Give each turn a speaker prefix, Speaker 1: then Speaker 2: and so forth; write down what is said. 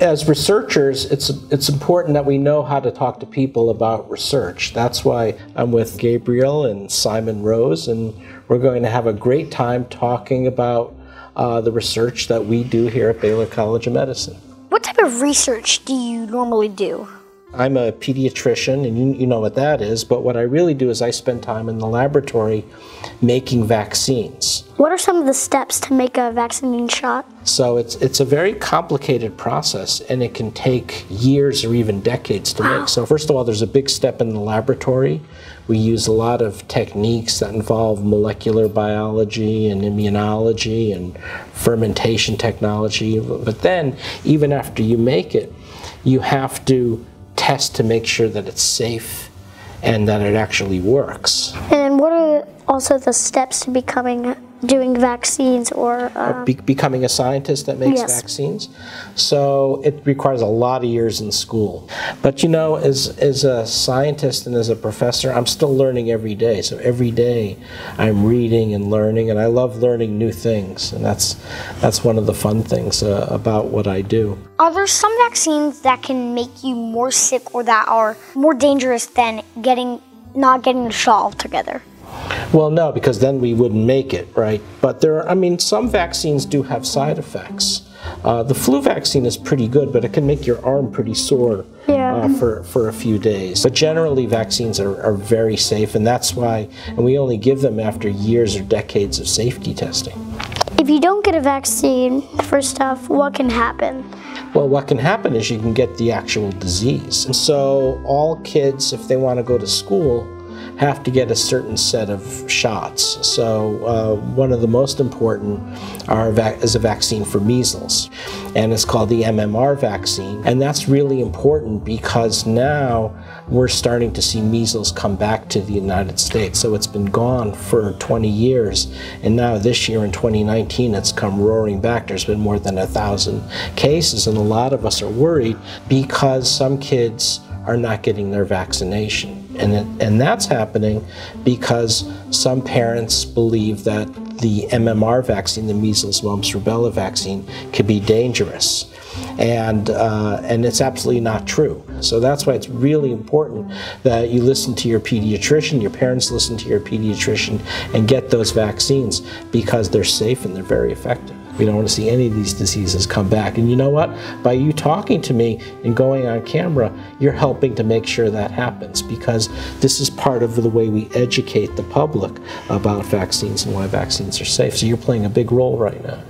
Speaker 1: As researchers, it's it's important that we know how to talk to people about research. That's why I'm with Gabriel and Simon Rose, and we're going to have a great time talking about uh, the research that we do here at Baylor College of Medicine.
Speaker 2: What type of research do you normally do?
Speaker 1: I'm a pediatrician, and you, you know what that is, but what I really do is I spend time in the laboratory making vaccines.
Speaker 2: What are some of the steps to make a vaccine shot?
Speaker 1: So it's it's a very complicated process and it can take years or even decades to
Speaker 2: Wow.
Speaker 1: make. So first of all there's a big step in the laboratory. We use a lot of techniques that involve molecular biology and immunology and fermentation technology. But then even after you make it, you have to test to make sure that it's safe and that it actually works.
Speaker 2: And what are also the steps to becoming doing vaccines or uh,
Speaker 1: be- becoming a scientist that makes
Speaker 2: Yes.
Speaker 1: vaccines. So it requires a lot of years in school. But you know, as as a scientist and as a professor, I'm still learning every day. So every day, I'm reading and learning, and I love learning new things. And that's that's one of the fun things uh, about what I do.
Speaker 2: Are there some vaccines that can make you more sick or that are more dangerous than getting not getting the shot altogether?
Speaker 1: Well, no, because then we wouldn't make it, right? But there, are, I mean, some vaccines do have side effects. Uh, the flu vaccine is pretty good, but it can make your arm pretty sore
Speaker 2: Yeah.
Speaker 1: uh, for, for a few days. But generally, vaccines are, are very safe, and that's why, and we only give them after years or decades of safety testing.
Speaker 2: If you don't get a vaccine for stuff, what can happen?
Speaker 1: Well, what can happen is you can get the actual disease. And so, all kids, if they want to go to school, have to get a certain set of shots. So, uh, one of the most important is a vaccine for measles, and it's called the MMR vaccine. And that's really important because now we're starting to see measles come back to the United States. So, it's been gone for 20 years, and now this year in 2019, it's come roaring back. There's been more than a thousand cases, and a lot of us are worried because some kids are not getting their vaccination. And, it, and that's happening because some parents believe that the MMR vaccine, the measles, mumps, rubella vaccine, could be dangerous. And, uh, and it's absolutely not true. So that's why it's really important that you listen to your pediatrician, your parents listen to your pediatrician, and get those vaccines because they're safe and they're very effective. We don't want to see any of these diseases come back. And you know what? By you talking to me and going on camera, you're helping to make sure that happens because this is part of the way we educate the public about vaccines and why vaccines are safe. So you're playing a big role right now.